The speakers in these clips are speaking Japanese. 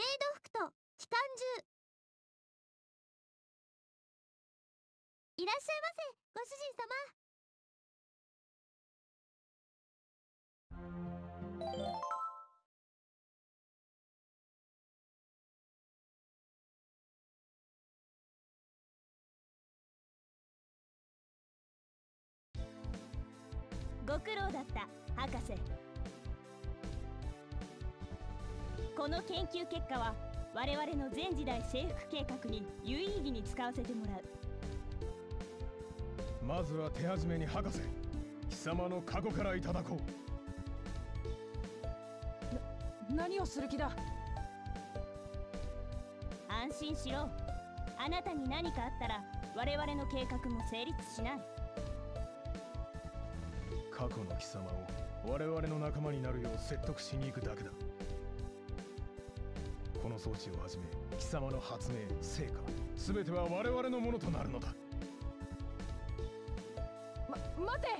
メイド服と機関銃。いらっしゃいませご主人様。ご苦労だった博士。この研究結果は我々の全時代征服計画に有意義に使わせてもらう。まずは手始めに博士貴様の過去からいただこう。何をする気だ？安心しろ。あなたに何かあったら我々の計画も成立しない。過去の貴様を我々の仲間になるよう説得しに行くだけだこの装置をはじめ貴様の発明成果全ては我々のものとなるのだ。ま待て。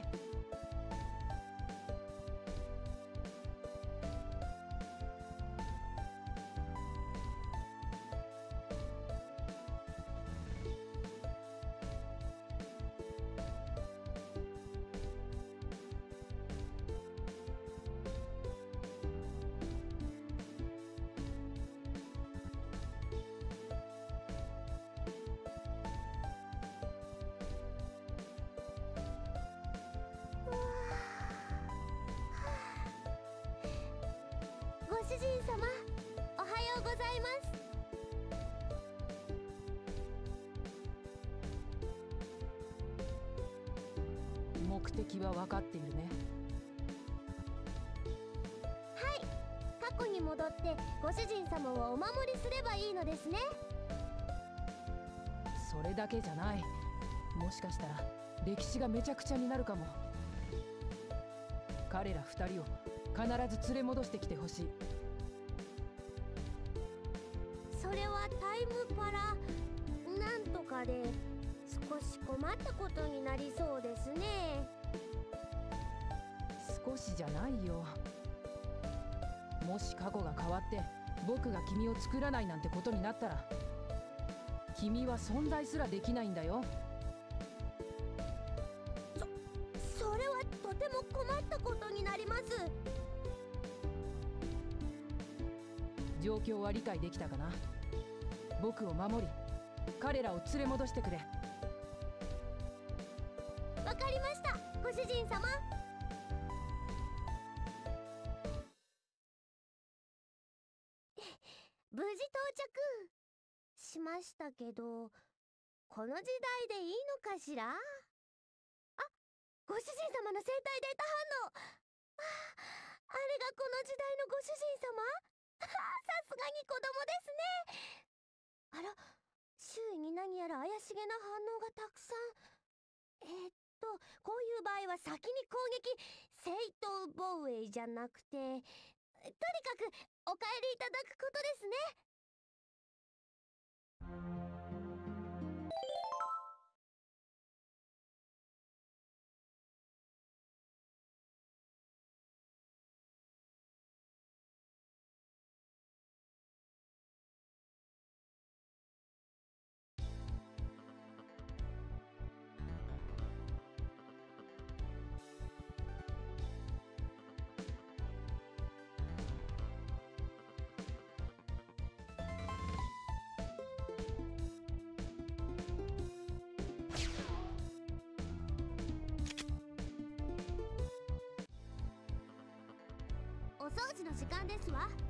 人様おはようございます。目的は分かっているね。はい過去に戻ってご主人様をお守りすればいいのですね。それだけじゃない。もしかしたら歴史がめちゃくちゃになるかも。彼ら二人を必ず連れ戻してきてほしいそれはタイムパラなんとかで少し困ったことになりそうですね。少しじゃないよ。もし過去が変わって僕が君を作らないなんてことになったら君は存在すらできないんだよ。そそれはとても困ったことになります。状況は理解できたかな僕を守り彼らを連れ戻してくれ。わかりました。ご主人様。無事到着。しましたけどこの時代でいいのかしら？あご主人様の生体データ反応。ああれがこの時代のご主人様？さすがに子供ですね。あら周囲に何やら怪しげな反応がたくさん。えー、っとこういう場合は先に攻撃正当防衛じゃなくてとにかくお帰りいただくことですね。お掃除の時間ですわ。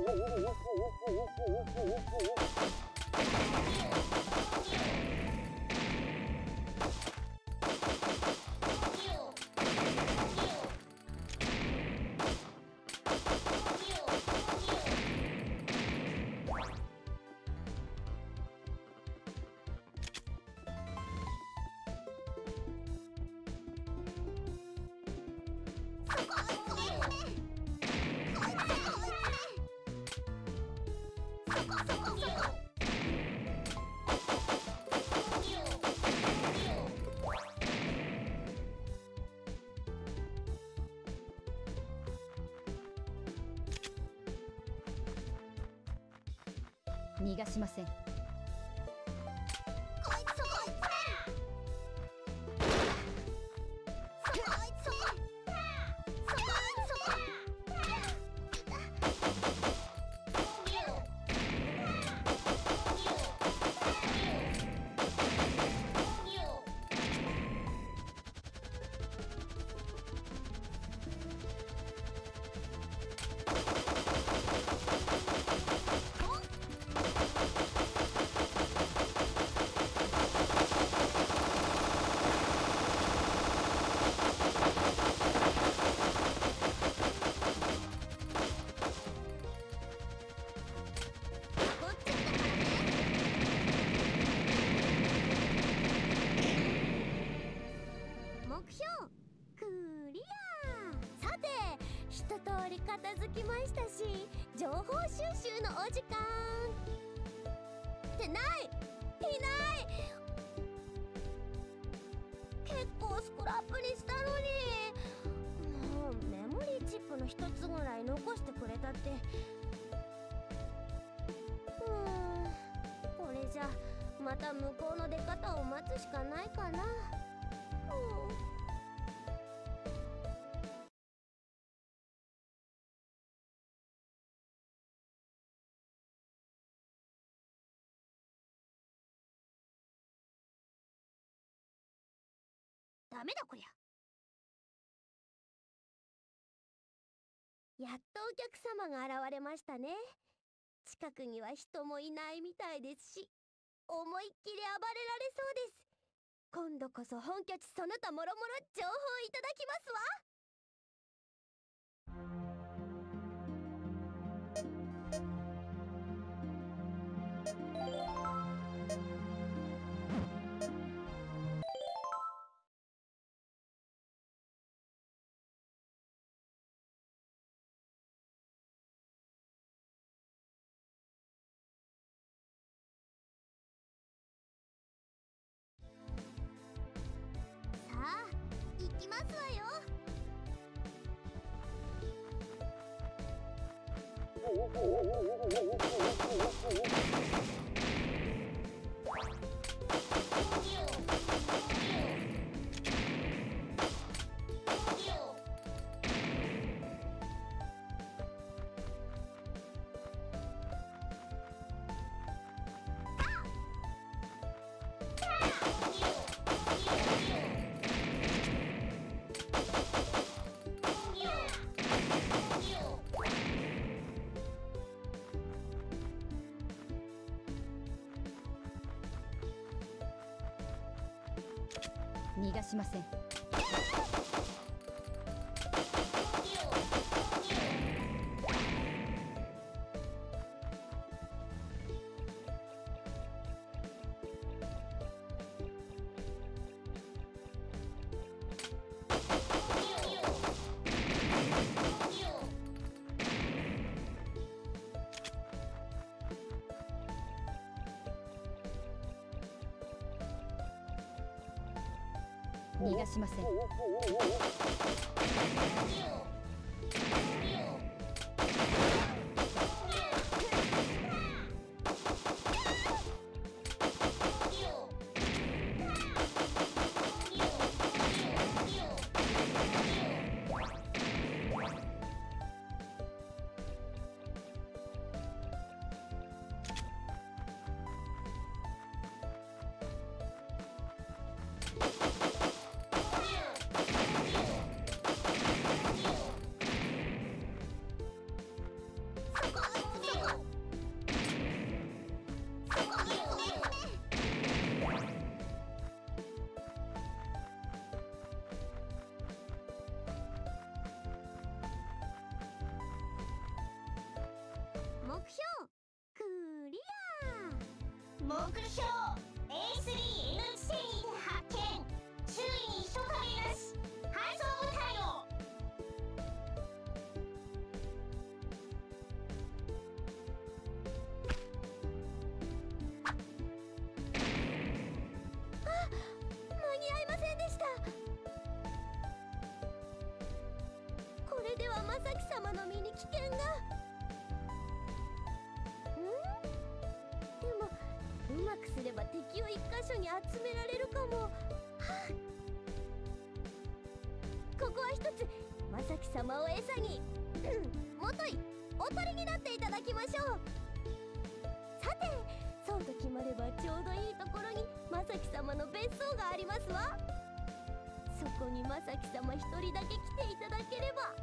Yeah. 逃がしません。情報収集のお時間。ってないいない結構スクラップにしたのに。もうメモリーチップの一つぐらい残してくれたってうん。これじゃまた向こうの出方を待つしかないかな。うん。ダメだこりゃ。やっとお客様が現れましたね。近くには人もいないみたいですし思いっきり暴れられそうです。今度こそ本拠地その他もろもろ情報いただきますわ。きますわよ。おお逃がしません。逃がしません。目標 A3N 地点にて発見。周囲に人影なし配送部隊を。ア間に合いませんでした。これでは正樹様の身に危険が。ば敵を一箇所に集められるかも。ここは一つ正樹様を餌にうんもといおとりになっていただきましょう。さてそうと決まればちょうどいいところに正樹様の別荘がありますわ。そこに正樹様一人だけ来ていただければ。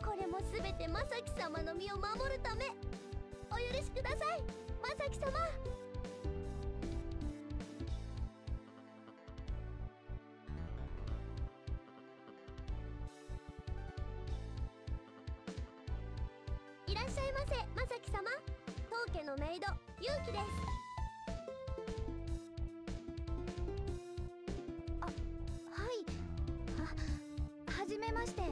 これも全て正樹様の身を守るため。お許しください。正樹様。いらっしゃいませ正樹様。当家のメイド勇気です。あはい。ははじめまして。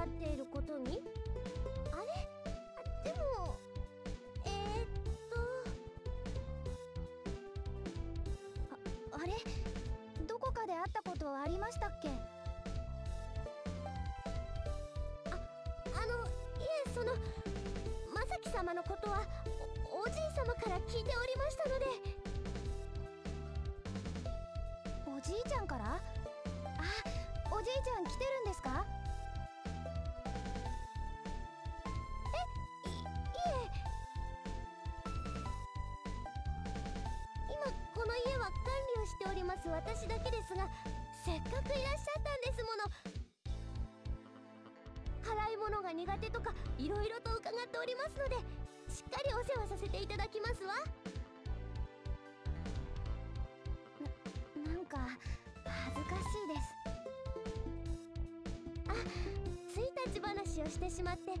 と初めて会っていることに？あれ？あでもえー、っと。ああれ？どこかで会ったことはありましたっけ？ああのいえその正樹様のことはおおじい様から聞いておりましたので。おじいちゃんから？あおじいちゃん来てるんですか？ります私だけですがせっかくいらっしゃったんですもの。払い物が苦手とかいろいろと伺っておりますのでしっかりお世話させていただきますわ。ななんか恥ずかしいです。あついたち話をしてしまって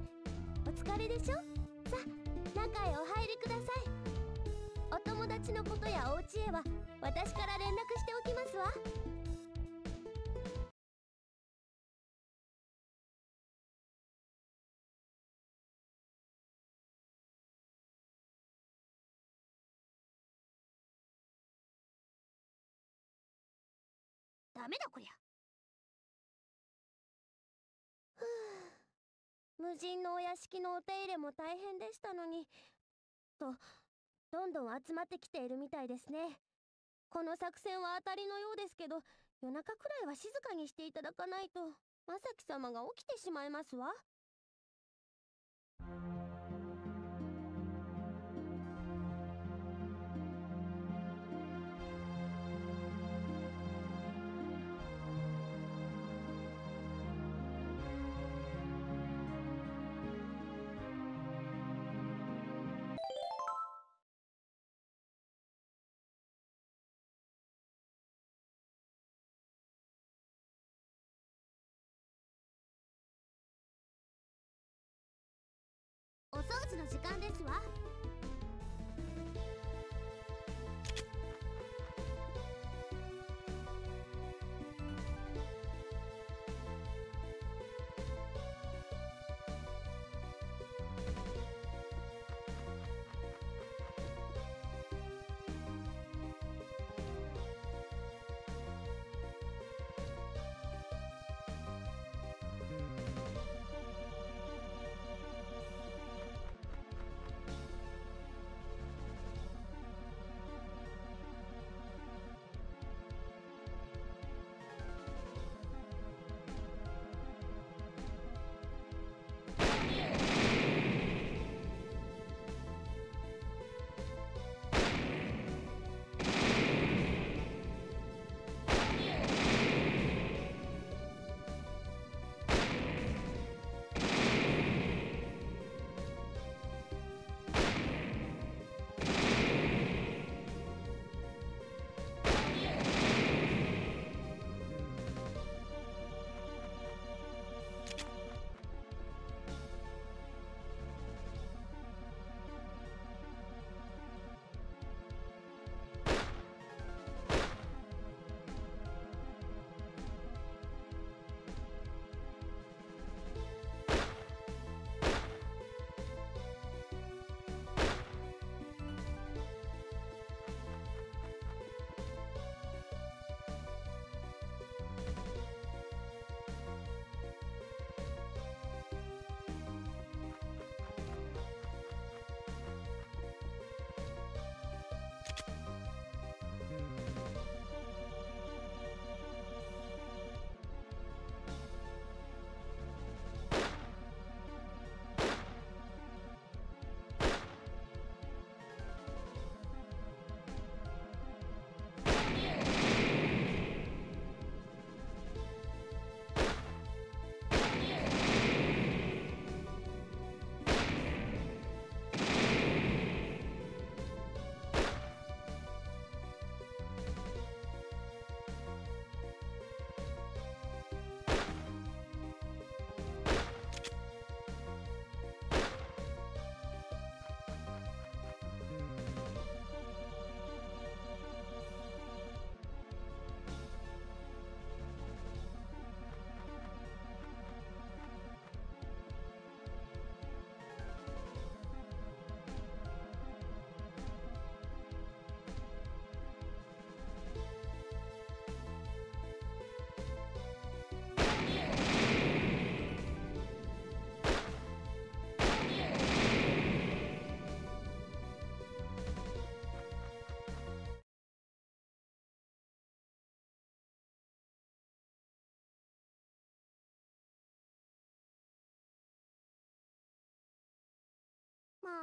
お疲れでしょ？さ中へお入りください。お友達のことやお家へは私から連絡しておきますわ。ダメだこりゃ。ふう。無人のお屋敷のお手入れも大変でしたのに。とどんどん集まってきているみたいですね。この作戦は当たりのようですけど夜中くらいは静かにしていただかないと正樹様が起きてしまいますわ。間ですわ。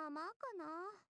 まあまあかな。